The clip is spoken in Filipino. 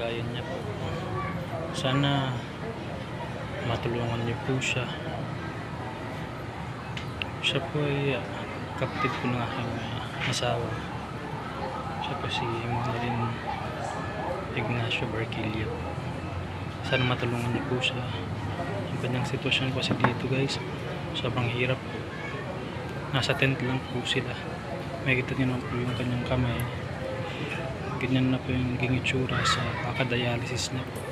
kalagayan niya po. Sana matulungan niyo po siya. Siya po ay ah, kapatid ko ng aking ah, asawa. Siya po si Madeline Ignacio Barquillo. Sana matulungan niyo po siya. Ang kanyang sitwasyon kasi dito guys, sobrang hirap po. Nasa tent lang po sila. Makikita niyo naman po yung kanyang kamay. Ganyan na po yung naging itsura sa kakadialysis niya po.